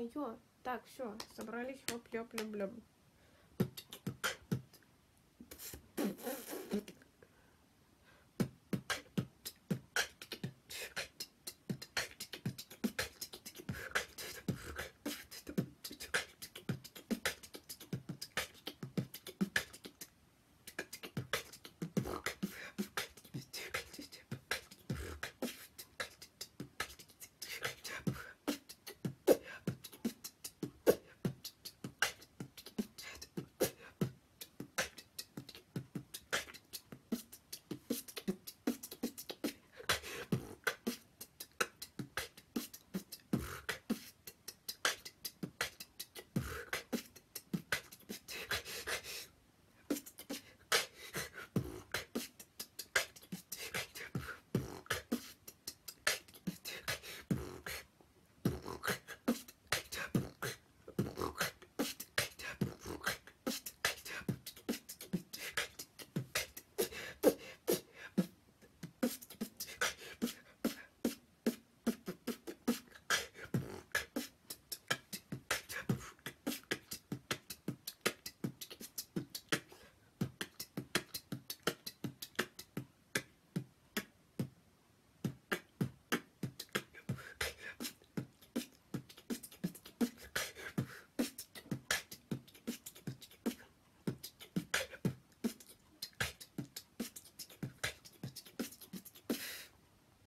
ё-моё. Так, все, собрались, хоп, ёп, люблю.